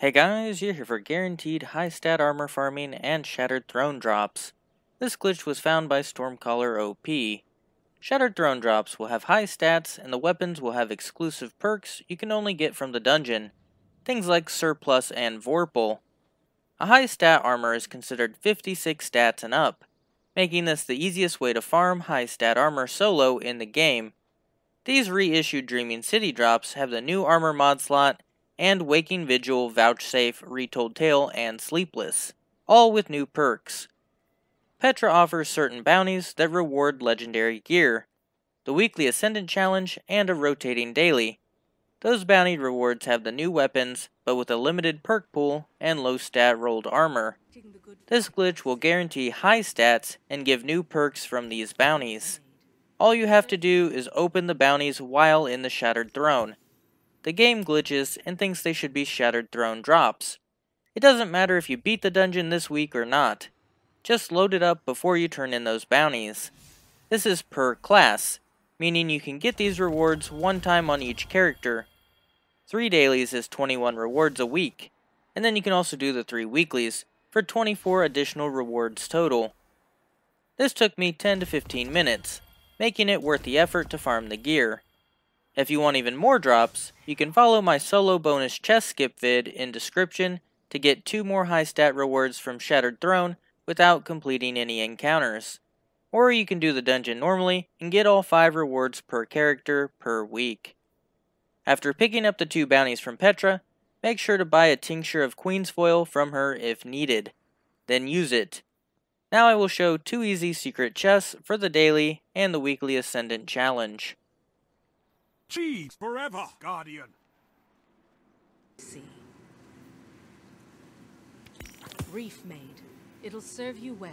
Hey guys, you're here for guaranteed high stat armor farming and Shattered Throne drops. This glitch was found by Stormcaller OP. Shattered Throne drops will have high stats and the weapons will have exclusive perks you can only get from the dungeon, things like Surplus and Vorpal. A high stat armor is considered 56 stats and up, making this the easiest way to farm high stat armor solo in the game. These reissued Dreaming City drops have the new armor mod slot and Waking Vigil, Vouchsafe, Retold Tale, and Sleepless, all with new perks. Petra offers certain bounties that reward legendary gear, the weekly Ascendant Challenge, and a rotating daily. Those bounty rewards have the new weapons, but with a limited perk pool and low stat rolled armor. This glitch will guarantee high stats and give new perks from these bounties. All you have to do is open the bounties while in the Shattered Throne, the game glitches and thinks they should be Shattered Throne drops. It doesn't matter if you beat the dungeon this week or not. Just load it up before you turn in those bounties. This is per class, meaning you can get these rewards one time on each character. 3 dailies is 21 rewards a week, and then you can also do the 3 weeklies for 24 additional rewards total. This took me 10 to 15 minutes, making it worth the effort to farm the gear. If you want even more drops, you can follow my solo bonus chest skip vid in description to get two more high stat rewards from Shattered Throne without completing any encounters. Or you can do the dungeon normally and get all 5 rewards per character per week. After picking up the two bounties from Petra, make sure to buy a tincture of Queensfoil from her if needed. Then use it. Now I will show two easy secret chests for the daily and the weekly Ascendant challenge. Cheese forever, Guardian. See. Reef made. It'll serve you well.